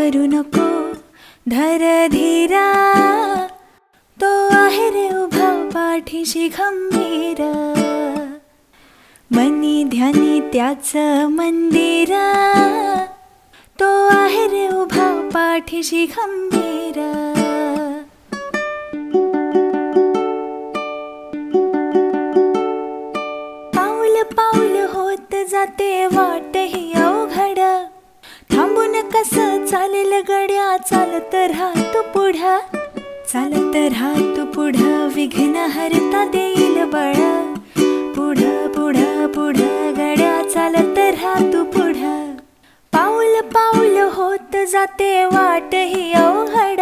घाबरू नको. धर धीरा. तो आहे रे उभा पाठीशी खंबीर. मनी ध्यानी त्याच मंदिर. तो आहे रे उभा पाठीशी खंबीर. पाऊल पाऊल होत जाते वाट ही अवघड. कस चालेल गड्या? चालत राहत पुढा. चालत राहत पुढं. विघ्न हरता देईल बळ. पुढ पुढ पुढ गड्या चालत राहत पुढं. पाऊल पाऊल होत जाते वाट ही अवघड.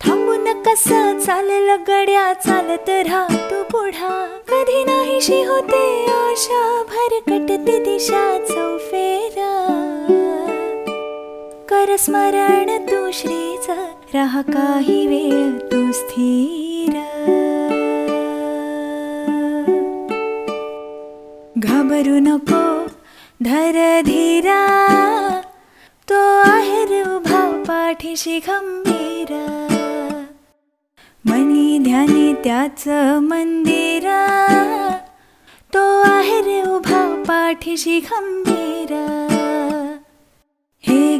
थांबून कस चालेल गड्या? चालत राहतो पुढा. कधी नाहीशी होते आशा भरकटते दिशाच. कर स्मरण तू श्रीच. राहा काही वेळ तू स्थिर. घाबरू नको धर धीरा. तो आहे उभा पाठीशी खंबीर. मनी ध्यानी त्याच मंदिर. तो आहे उभा पाठीशी खंबीर.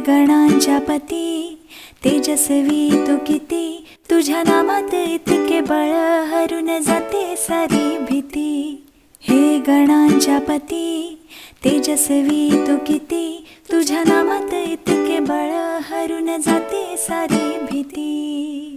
गणांच्या पती तेजस्वी तू किती? तुझ्या नामात इतके बळ हरून जाते सारी भीती. हे गणांच्या पती तेजस्वी तू किती? तुझ्या नामात इतके बळ हरून जाते सारी भीती.